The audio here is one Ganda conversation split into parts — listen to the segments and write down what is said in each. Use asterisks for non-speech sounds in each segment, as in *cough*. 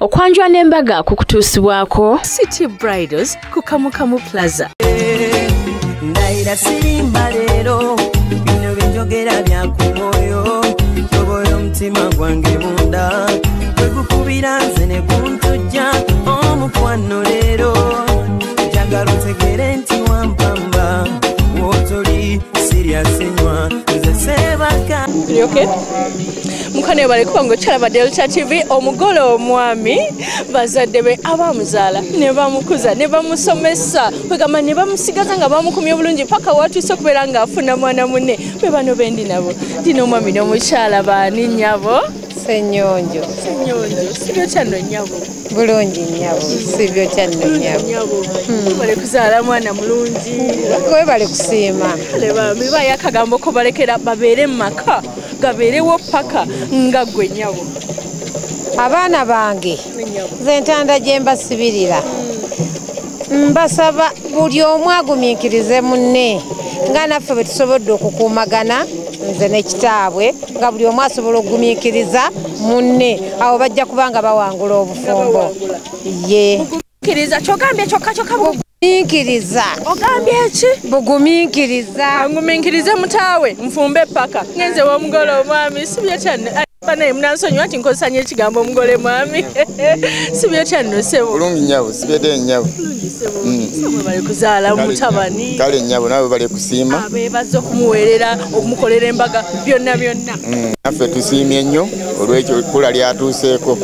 okwanjwa n'embaga kukutuusibwako city bridals ku kamukamu plaza. Ndayira sirimba leero bino byenjogera byaku mwoyo. Tobola omutima gwange munda kwegukubira nze ne guntujja omukwano leero njagala otegere nti wampamba wootoli siryasinywa nze seebaka okay? mukane bale kuba ngaokyalaba delta tv omugole omwami bazadde be abamuzaala ne bamukuza ne bamusomesa. Kwegamba ne bamusigaza nga bamukumya obulungi paka watuuse okubeera ng'afuna mwana munne. Be bano bendi nabo ndina omwami n'omukyala baani nyabo senyonjo. Senyonjo. Sibyo kyanno nyabo bulungi nyabo sibyo kyanno nyabo nyabo bale kuzaala mwana mulungi. Webale kusiima. Bayo akagambo ko balekera babeere mu maka gabeerewo paka nga gwe nyabo abaana bange nze ntanda gye mbasibirira. Mbasaba buli omu agumiikirize munne nga naffe bwe tusobodde okukuumagana nze ne kitaabwe nga buli omu asobola okugumiikiriza munne. Awo bajja kuba nga bawangula obufumbo. Ye. Kkiriza kyogambye kyokka kyokka bugumiikiriza. Ogambye eki bugumiikiriza. Anguminkirize mutaawe nfumbe epaka ngenze w'omugole omwami sibyo kyanno banaye munansonyiwa nti nkozesanya ekigambo omugole mwami. *laughs* Sibyo kyanno sebo bulungi nyabo sibedde nyabo bali kuzaala mutabani. kale nyabo nawe bali kusiima. Abeebaza okumuweerera okumukolera embaga byonna byonna. Mm, naffe tusiimye nnyo olwekyo ekkula lyatuuseeko.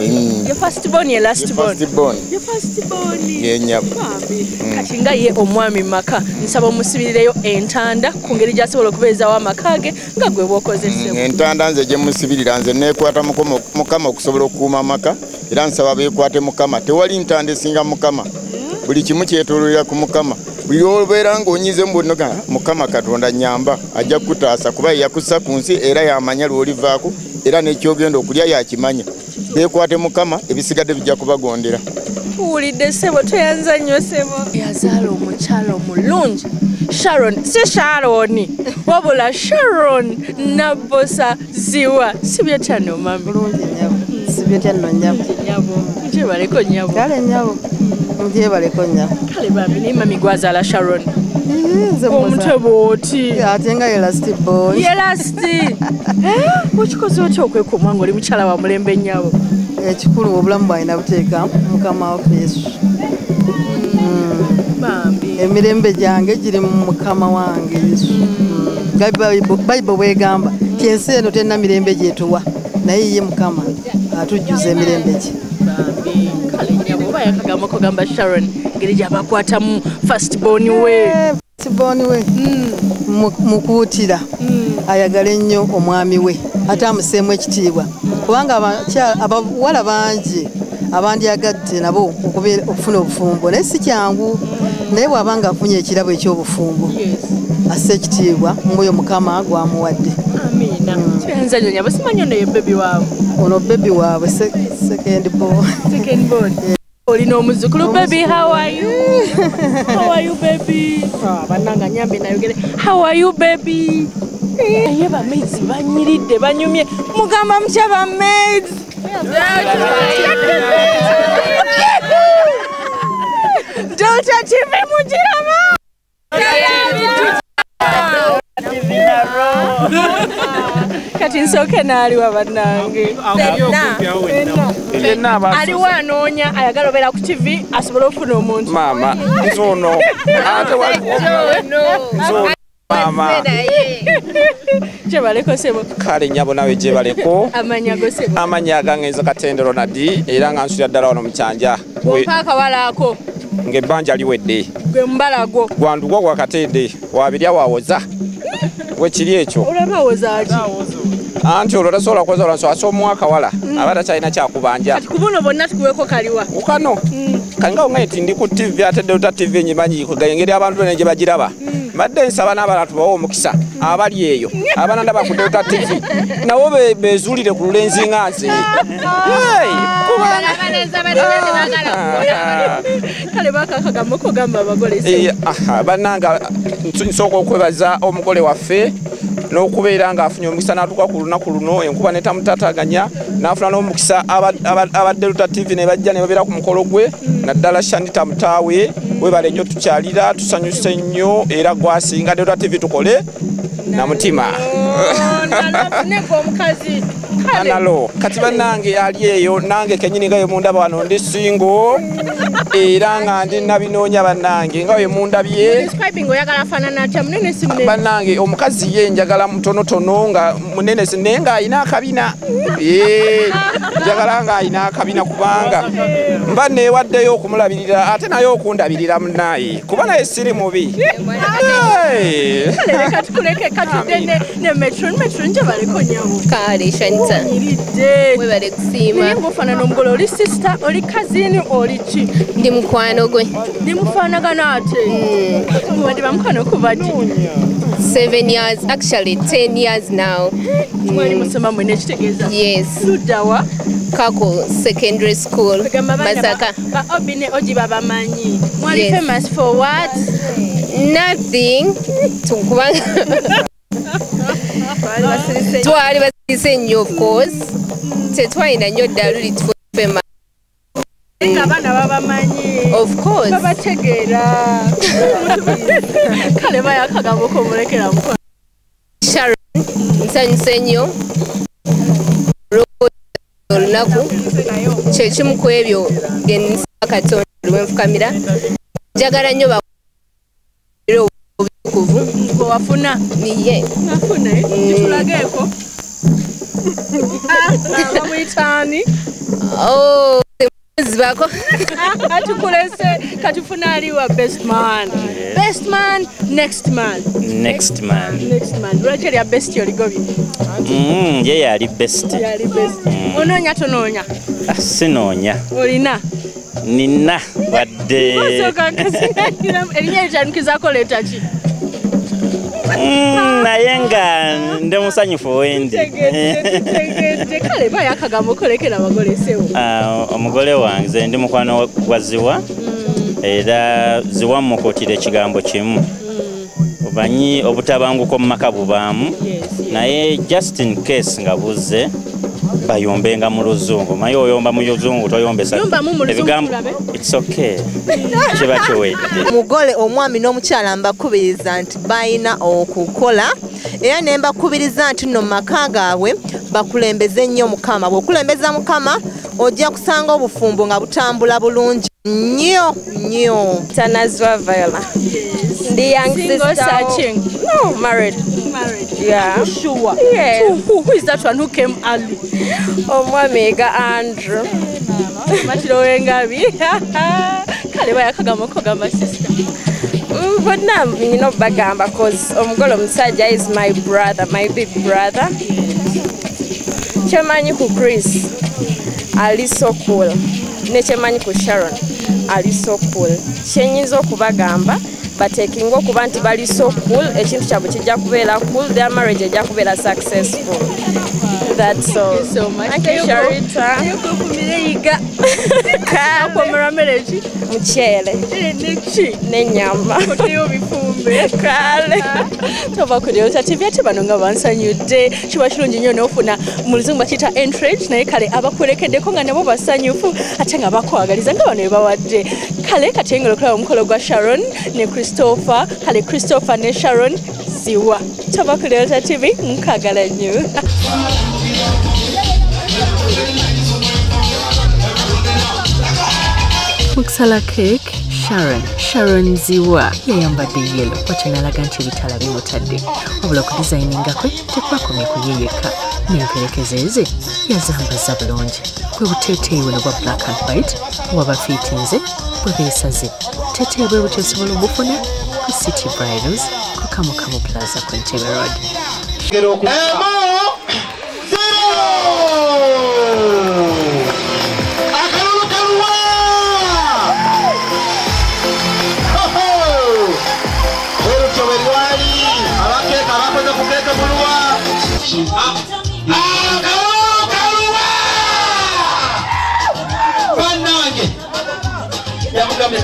Mm, ye first born ye last born first born. ye first born. Ye nyabo Bambi, kati nga ye omwami maka. Nsaba omusibirireyo entanda ku ngeri gy'asobola okubeezawo amaka ge nga gwe bw'okozesebwa entanda nze gye musibirira nze neekwata mukama okusobola okukuuma amaka era nsaba beekwate mukama. Tewali ntanda esinga mukama. Buli kimu kyetololera ku mukama buli obeera ng'onyize mubonoga mukama katonda nyamba ajja kukutaasa kuba ye yakussa ku nsi era yamanya lw'olivaako era n'ekyogenda okulya yakimanya. Beekwate mukama ebisigadde bijja kubagondera. Tuwulidde sebo toyanza nnyo sebo. Yazaala omukyala omulungi sharon si sharoni wabula sharon nabosa ziwa. Sibyo kyano mami. Bulungi nyabo sibyo kyanno nyabo nyabo njebaleko nyabo kale nyabo njebaleko nyabo kale bambi naye mami gwazaala sharon. Omutwe oti ate nga ye last boy yelasti *laughs* okikoze otya okwekuuma ngaoli mukyala wa mulembe nyabo ekikulu obulamu bwalina buteeka mukama waffe yesu. Bambi. Emirembe gyange giri mu mukama wange yesu. Bayibuli bwegamba ti ensi eno terina mirembe gyetuwa naye ye mukama atujjuza emirembe gye yakagambo kogamba sharon ngeri gyabakwatamu first born we siboni we mu- mukuutira ayagala ennyo omwami we ate amuseemu ekitiibwa. Kubanga abawala bangi abandyagadde nabo okufuna obufumbo. Naye si kyangu. Naye bw'aba nga afunye ekirabo eky'obufumbo asse ekitiibwa ngaoyo mukama gwamuwadde. Ono bebi waabwe? Second born. Second born *laughs* olina omuzukulu baby how are you? *laughs* How are you baby? Ah, bannanga nyambe nayogere. How are you baby? Naye bamaizi banyiridde banyumye. Mugamba mutya bamaizi delta tv mugiraba *laughs* kati nsooke naaliwa bannange. Aliwo anoonya ayagala obeera ku tv asobole okufuna omuntu. Maama nzono ate waliwo nzono maama. *laughs* Kyebaleko sebo. Kale nyabo nawe gyebaleko amanya go sebo. Amanya agangenza katendero nadi era nga nsula ddala wano mukyanja ompa akawala ako ng'ebbanja liwedde. Gwe mbalago. Gwandugwa gwakatende wabirya wawoza. Wekiri ekyo. Olaba wozaaki anti olwo tasobola kukoza olwanswasa omwakawala aba takyalina kyakubanja. Ku buno bonna tukuweko kaliwa. Kukano kangawo nga nti ndi ku tv ate delta tv nyimanyi engeri abantu bene gye bagiraba. Mbadde nsaba n'abalala tubawe omukisa abali eyo abaana ndaba ku delta tv nawo be- bezuulire ku lulenzi nga nze kuba- Ah. Eh, aha, bannanga ns- nsooka okwebaza omugole waffe n'okubeera ng'afunye omukisa n'atuuka ku lunaku luno enkuba netamutaataganya n'afuna n'omukisa aba- aba- aba delta tv ne bajja ne babeera ku mukolo gwe naddala shanita mutaawe webale nnyo tukyalira tusanyuse nnyo era gwasinga delta tv tukole na mutima nalwafuneko omukazi analo. Kati bannange ali eyo nange kenyini nga yemundaba wano ndi singo era nga ndi nabinoonya bannange nga wemundabye munene bannange omukazi ye njagala mutonotono nga munene naye ng'alina akabina. Eh, njagala ng'alina akabina kubanga mba neewaddeyo okumulabirira ate naye okundabirira munaaye kuba naye siri mubi. Kale katudde ne- metron metron gye baleko nyabo kale shanita nyiridde webale kusiima naye ngaofaanana omugole oli sisita oli kazini oli ki ndi mukwano gwe nimufaanagana ate mubadde bamukwano kuba ki seven years actually ten years now. Ekitegeeza. Yes. Kako secondary school. Masaka. Yes. famous for what? Nothing. *laughs* Twali basirise nnyo of course. Tetwalina nnyo ddala luli tufema nga abaana babamanyi. Of course. Babategeera. *laughs* Kale bayakagambo komulekera mukwano sharon nsanyuse nnyo olw'okuwa olunaku. Kyekimu ku ebyo byenisaba katonda lwenfukamira njagala nnyo baera obutukuvu wafuna? Niye. Nafune kitulageeko. *laughs* Bamuyitaani Temuzibako *laughs* atukulese katufuna aliwa best man. Best man next man. Next man. Next man. Lwaki erya best oligobye mm, ye yali best. Yali best. Onoonya tonoonya Ah, sinoonya olina? Nina wadde. Osooka nkasingira *laughs* erinnya eritandikizako leeta ki? Mm, naye nga ndi musanyufu wendi. Kale bayo akagambo kolekera bagolesewo Ah, omugole wange ze ndi mukwano gwa ziwa era ziwa mukutira ekigambo kimu obanyi obutabanguko mu maka bubaamu naye just in case nga buzze bayombenga mu luzungu. Maye oyomba mu luzungu toyombesa. Ebigambo its okay. Kiba kiwedde mugole omwami n'omukyala mbakubiriza nti balina okukola. Era ne mbakubiriza nti nno mu maka gaabwe bakulembeze nnyo mukama. Bw'okulembeza mukama ojja kusanga obufumbo nga butambula bulungi nnyo nnyo. Tanazwa Viola. The young Single sister. searching. No, married. married Yeah. sure Yes. who, who, who is that one who came early Omwamiga Andrew. matiro wengabi *laughs* kale bayo akagambo kogamba sister Mm, Bonna nina bagamba cause omugole omusajja is my brother, my big brother. Kyemanyi ku Chris ali so cool. Ne kyemanyi ku Sharon ali so cool. Kyenyinza okubagamba bateekinga okuba nti bali so cool ekintu kyabwe kijja kubeera cool their marriage ejja kubeera successful. That's all. So much. Thank you, Sharita. kumireiga akwomera *laughs* mmere ki? Mukyere neki n'ennyama oteyo bifumbe *laughs* kale tova ku delta tv ate bano nga bansanyudde. Kiba kirungi nnyo n'ofuna mu luzungu bakiyita entrage naye kale abakulekeddeko nga nabo basanyufu ate nga bakwagaliza nga bano bebawadde kale katengera okulaba omukolo gwa sharon ne christopher. Kale christopher ne sharon ziwa. Tova ku delta tv nkagala nnyo. Mukusala cake sharon. Sharon ziwa. Yayambadde yelo wakinalaga nti ebitala bimutadde wabula okudizayiningakwe tekwakomye ku ye yekka n'emperekeza eze yazambaza bulungi bwe buteeteeyi buno bwa black and white. Waba fiitinze bwe beesaze teteeyi bwe buti osobola obufuna ku city bridals. Ku kamukamu plaza ku road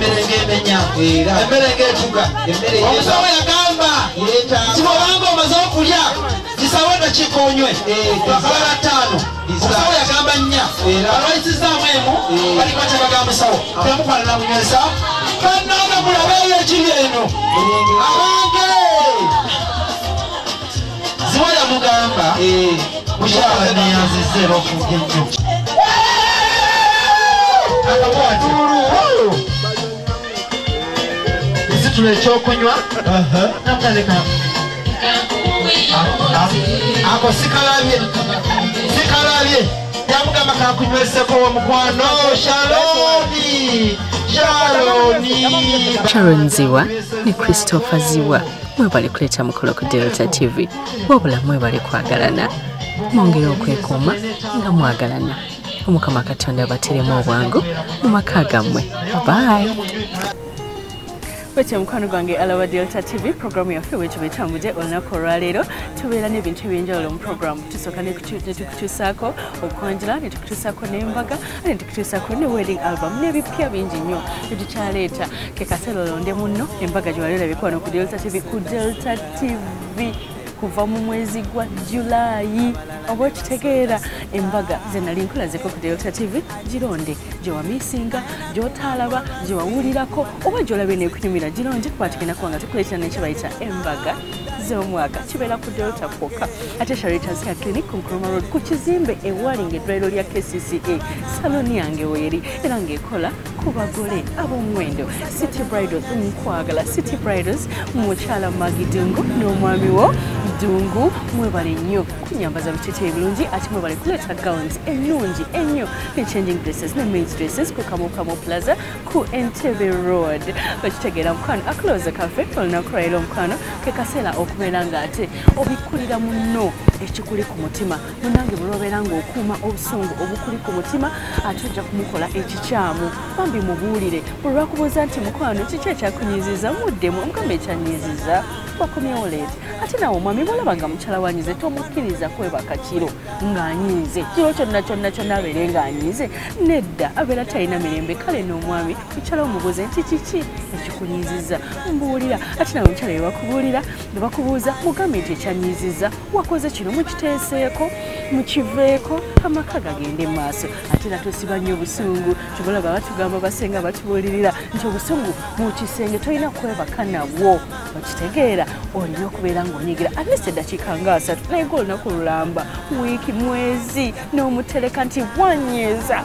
emmere ng'emenya emmere ng'etuga omusawo yagamba kibobanga omaze okulya kisawo dakiika onywe abala ttaano omusawo yagamba nnya. Alwayisizaamu emu baliko kyebaga musawo. Temukwala namunywesa bannanga mulabeeyo ekiri eno. Abange! Ziwa yamugamba mukyala neyanzize bafudde nnyo isitula ekyokunywa namutaleka ako sikalabye sikalabye yamugamba kakunyweseko omukwano shaloni. Shaloni. Sharon ziwa ne christopher ziwa. Mwebale kuleeta mukolo ku delta tv wabula mwebale kwagalana. Mwongere okwekuuma nga mwagalana. Omukama katonda bateremu obwangu mu maka gammwe. Bayi wekyo mukwano gwange alaba delta tv programu yaffe bwekyo betambudde olunaku olwaleero tubeera n'ebintu ebyenjawulo mu programu tusooka netukutuusaako okwanjula netukutuusaako n'embaga netukutuusaako ne wedding album n'ebipya bingi nnyo byetukyaleeta ke kaseera olonde munno embaga gye waleerabye wano ku delta tv ku delta tv kuva mu mwezi gwa julaayi oba okitegeera embaga zenali nkulazeko ku delta tv gironde gyewamisinga gyotaalaba gyewawulirako oba gyolabye nekunyumira gironde kuba tugenda kuba nga tukuleetera nekyebayita embaga z'omwaka kibeera ku delta kwokka ate sharitas ya clinic ku nkuruma road ku kizimbe ewali nga eddwaliro lya kcca saloni yange weeri era ng'ekola ku bagole ab'omuwendo city bridals nkwagala city bridals mukyala magidungu n'omwami wo ddungu mwebale nnyo kunyambaza bitete ebirungi ate mwebale kuleeta gowns ennungi ennyo. Ne changing dresses ne maids dresses ku kamukamo plaza ku entebe road. Bakitegeera mukwano akulooza kaffe olunaku lwaliro omukwano ke kaseera okubeera ng'ate obikkulira munno ekikuli ku mutima. Munange bulwobeera ng'okuuma obusungu obukuli ku mutima ate ojja kumukola ekikyamu bambi mubuulire bwe lwakubuuza nti mukwano kiki ekyakunyiziza? Muddemu omukama ekyanyiziza bakomyewo leeti ate nawe omwami bwolaba nga mukyala wanyize tomukkiriza kwebaka kiro ng'anyize kiro kyonna kyonna kyonna abeere ng'anyize nedda abeera talina mirembe kale n'omwami mukyala omubuuze nti kiki ekikunyiziza? Mbuulira. Ate nawe mukyala bye bakubuulira bwe bakubuuza mugambe nti ekyanyiziza? Wakoze kino mukiteeseeko mukiveeko amaka gagende mu maaso. Ate natosiba nnyo obusungu kyobalaba batugamba basenga batubuulirira nti obusungu mu kisenge tolina kwebaka nabwo okitegeera olina okubeera ng'onyigira. Atleast eddakiika nga asatu naye ge olunaku lulamba wiiki mwezi n'omutereka nti wanyiza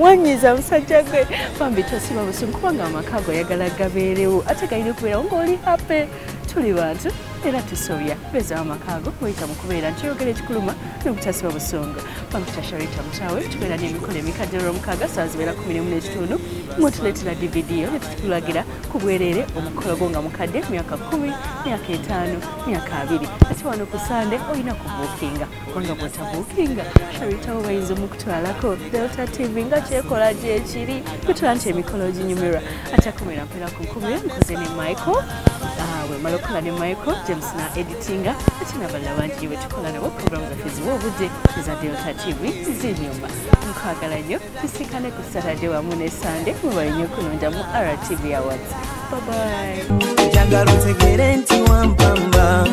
wanyiza musajja gwe. Bambi tosiba busungu kubanga amaka go oyagala gabeerewo. Ate galina okubeerawo ng'oli hape tuli bantu era tusobya bezawo amakaago weyita mu kubeera nti oyogera ekikuluma n'obutasiba busonga bamita sharita mutawe tubeera n'emikolo emikadde olwomukaaga saa zibeera 11 n'ekitundu mwetuleetera dividiyo ne tutulagira ku bwereere omukolo gwo nga mukadde myaka 10 myaka etaano myaka abiri. Ate wano ku sande olina kubuukinga kubanga bw'otabuukinga sharita wo bayinza omukutwalako delta tv nga kyekola gyekiri kutula nti emikolo ginyumirwa ate akomera mpeera ku nkumi nkoze ne michael. Wemala okukola ne michael james na editinga ate nabalala bangi bwe tukola nabo programu zaffe ziwa obudde eza delta tv zinyuma nkwagala nnyo tusikane ku saturday wamu ne sande mubale nnyo okulonda mu rtv awards. Babayi njagala otegere nti wampamba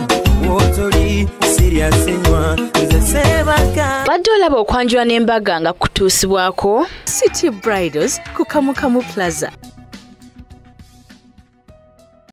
wotoli siryasenywa nze sebaka badde olaba okwanjula n'embaga nga kutuusibwako? City bridals ku kamukamu plaza